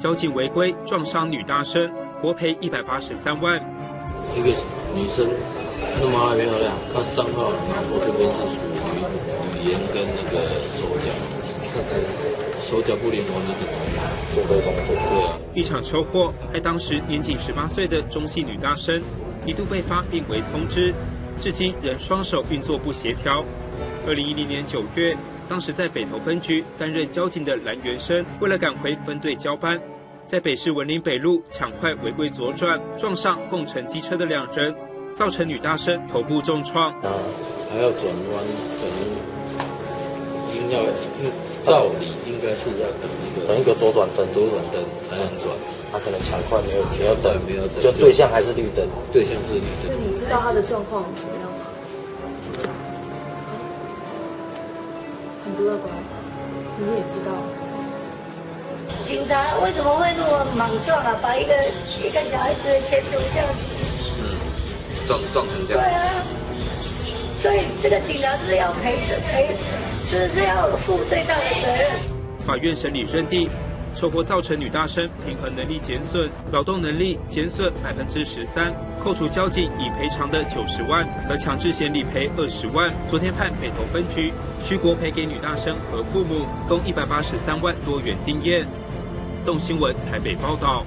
交警违规撞伤女大生，国赔一百八十三万。一个女生那么爱漂亮，她伤到脑部这边是属于语言跟那个手脚，手脚不灵活，你怎么？对啊。一场车祸害当时年仅十八岁的中系女大生，一度被发病危通知，至今仍双手运作不协调。二零一零年九月，当时在北投分局担任交警的蓝元生，为了赶回分队交班，在北市文林北路抢快违规左转，撞上共乘机车的两人，造成女大生头部重创。啊，还要转弯，可能应要，因为照理应该是要等一个等一个左转灯，左转灯才能转，他可能抢快没有没有等，没有等，就对象还是绿灯，对象是绿灯。那你知道他的状况怎么样吗？很不乐观，你也知道。警察为什么会那么莽撞啊？把一个一个小孩子的前途这样子，嗯，撞撞成这样。对啊，所以这个警察是不是要赔赔？是不是要负最大的责任？法院审理认定，车祸造成女大生平衡能力减损、劳动能力减损百分之十三，扣除交警已赔偿的九十万和强制险理赔二十万。昨天判北投分局徐国赔给女大生和父母共一百八十三万多元定谳。动新闻台北报道。